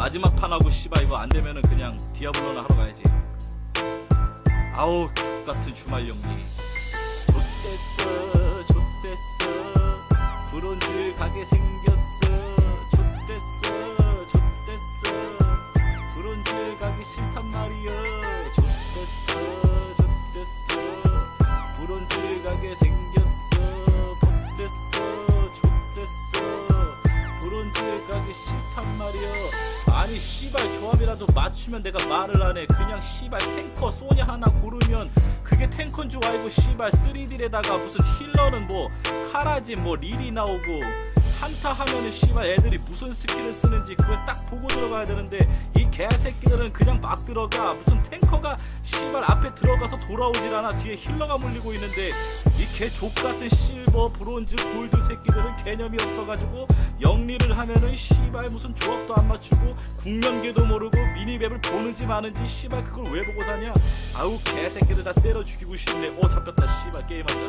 마지막 판하고 씨발 이거 안 되면은 그냥 디아블로나 하러 가야지. 아우 같은 주말 영리. 좆됐어 좆됐어. 브론즈 가게 생겼어. 좆됐어 좆됐어. 브론즈 가기 싫단 말이야. 좆됐어 좆됐어. 브론즈 가게 생겼어. 좆됐어 좆됐어. 브론즈 가기 싫단 말이야 아니 씨발 조합이라도 맞추면 내가 말을 안해. 그냥 씨발 탱커 소냐 하나 고르면 그게 탱커인 줄 알고 씨발 3딜에다가 무슨 힐러는 뭐 카라짐 뭐 릴리 나오고 한타 하면은 씨발 애들이 무슨 스킬을 쓰는지 그걸 딱 보고 들어가야 되는데 이 개새끼들은 그냥 막 들어가. 무슨 탱커가 씨발 앞에 들어가서 돌아오질 않아. 뒤에 힐러가 물리고 있는데 이 개 족같은 실버 브론즈 골드 새끼들은 개념이 없어가지고 영리를 하면은 씨발 무슨 조합도 안 맞추고 국면계도 모르고 미니맵을 보는지 마는지 씨발 그걸 왜 보고 사냐? 아우 개새끼들 다 때려 죽이고 싶네. 어 잡혔다 씨발. 게임하자